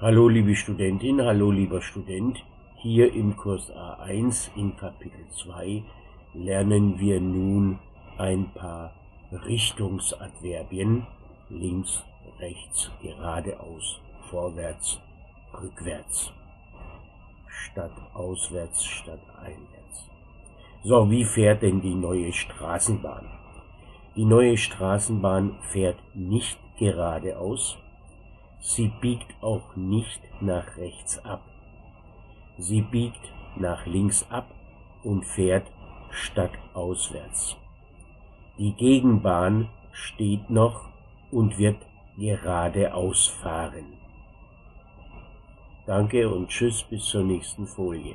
Hallo liebe Studentin, hallo lieber Student, hier im Kurs A1 in Kapitel 2 lernen wir nun ein paar Richtungsadverbien, links, rechts, geradeaus, vorwärts, rückwärts, statt auswärts, statt einwärts. So, wie fährt denn die neue Straßenbahn? Die neue Straßenbahn fährt nicht geradeaus, sie biegt auch nicht nach rechts ab. Sie biegt nach links ab und fährt statt auswärts. Die Gegenbahn steht noch und wird geradeaus fahren. Danke und tschüss bis zur nächsten Folie.